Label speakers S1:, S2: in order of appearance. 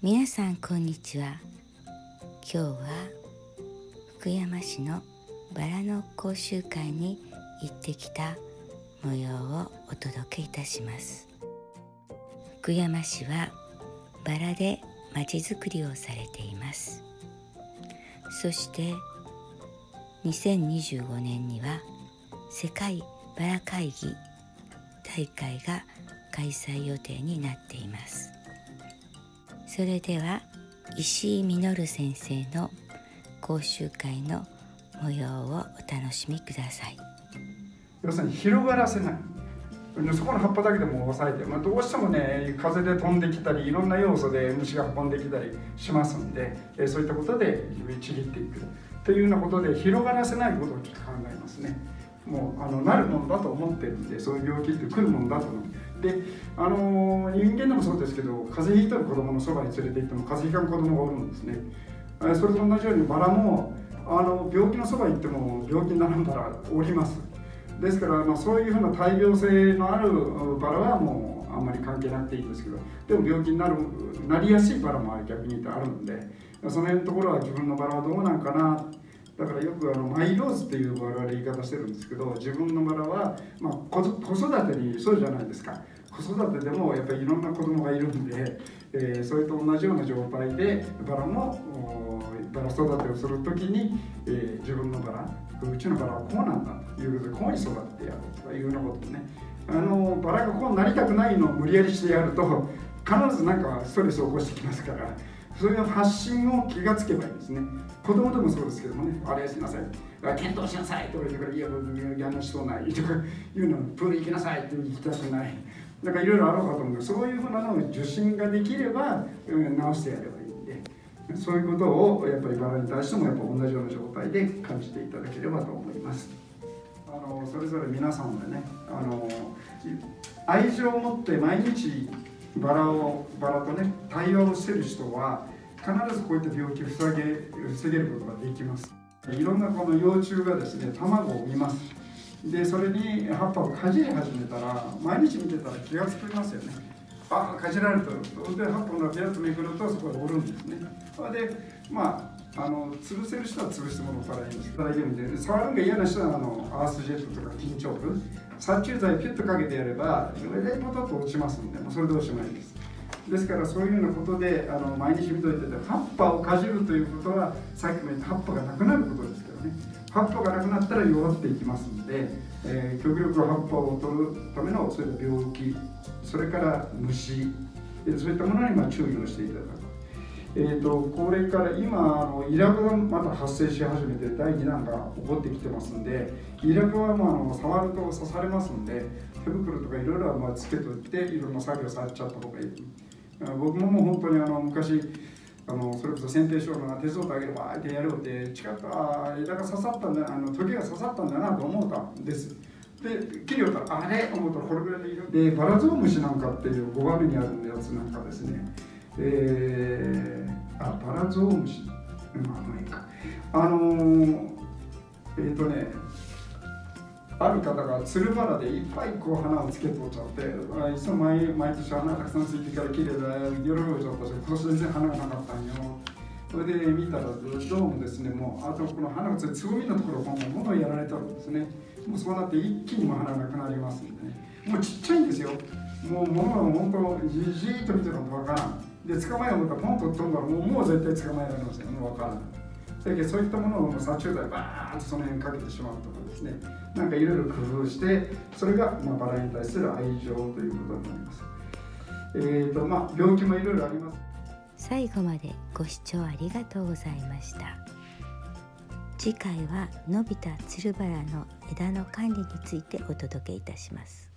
S1: 皆さんこんにちは。今日は福山市のバラの講習会に行ってきた模様をお届けいたします。福山市はバラでまちづくりをされています。そして2025年には世界バラ会議大会が開催予定になっています。それでは石井実先生の講習会の模様をお楽しみください。
S2: 要するに広がらせない。そこの葉っぱだけでも押さえて、まあ、どうしてもね風で飛んできたりいろんな要素で虫が運んできたりしますんで、えそういったことでちぎっていくというようなことで広がらせないことをちょっと考えますね。もうあのなるものだと思ってるんでそういう病気って来るものだと思うであの人間でもそうですけど風邪ひいたら子供のそばに連れて行っても風邪ひかん子供がおるんですね。それと同じようにバラもあの病気のそばに行っても病気にならんだらおります。ですから、まあ、そういうふうな大病性のあるバラはもうあんまり関係なくていいんですけどでも病気になるなりやすいバラも逆に言ってあるんでその辺のところは自分のバラはどうなんかなだからよくあのマイローズっていう我々言い方してるんですけど自分のバラは、まあ、子育てにそうじゃないですか。子育てでもやっぱりいろんな子供がいるんで、えー、それと同じような状態でバラもバラ育てをする時に、えー、自分のバラうちのバラはこうなんだということでこうに育ててやろうとかいうようなことをね。あのバラがこうなりたくないのを無理やりしてやると必ず何かストレスを起こしてきますから。そういう発信を気がつけばいいんですね。子供でもそうですけどもねあれしなさい。検討しなさい。とか言ってからいや僕やんなしそうないとかいうのプール行きなさいって行きたくない。なんかいろいろあろうかと思う。けどそういうふうなのを受信ができれば、うん、直してやればいいんで。そういうことをやっぱりバラに対してもやっぱ同じような状態で感じていただければと思います。あのそれぞれ皆さんでねあの愛情を持って毎日バラをバラとね対話をしてる人は必ずこういった病気を防げ防げることができます。いろんなこの幼虫がですね卵を産みます。でそれに葉っぱをかじり始めたら毎日見てたら気が付きますよね。あかじられるとで葉っぱがピラッとめくるとそこでおるんですね。でまああの潰せる人は潰してもらったらいいんです大丈夫で触るのが嫌な人はあのアースジェットとか緊張部。殺虫剤ピュッとかけてやれば上でポトッと落ちますんでもうそれでおしまいです。ですからそういうようなことであの毎日見といてて葉っぱをかじるということはさっきも言った葉っぱがなくなることですけどね。葉っぱがなくなったら弱っていきますので、えー、極力葉っぱを取るためのそういった病気それから虫そういったものにま注意をしていただく。えーと、これから今あのイラクがまた発生し始めて第2弾が起こってきてますんでイラクはまああの触ると刺されますんで手袋とかいろいろまあつけといていろんな作業されちゃった方がいい。僕ももう本当にあの昔あのそれこそ剪定書の手相とあげればってやろうって近くあ枝が刺さったんだあの時が刺さったんだなと思ったんです。で切りよったらあれ？思ったらこれぐらいでいる。でバラゾウムシなんかっていう5番目にあるやつなんかですね。えー、あバラゾウムシ。まあまあいいか。あのー、えっ、ー、とねある方がつるバラでいっぱいこう花をつけとっちゃっていつも毎毎年花がたくさんついてから綺麗だ喜びちゃったし今年全然花がなかったんよ。それで見たらどうもですねもうあとこの花がついてつぼみのところがものをやられたんですね。もうそうなって一気にも花がなくなりますんでね。もうちっちゃいんですよ。もう物が本当じじっと見てたのわからん。で捕まえようと思ったらポンと飛んだらもうもう絶対捕まえられますよねわからないだけどそういったものを殺虫剤バーンとその辺かけてしまうとかですね。なんかいろいろ工夫してそれがまあバラに対する愛情ということになります。えーとまあ、病気もいろいろあります。
S1: 最後までご視聴ありがとうございました。次回は伸びたつるバラの枝の管理についてお届けいたします。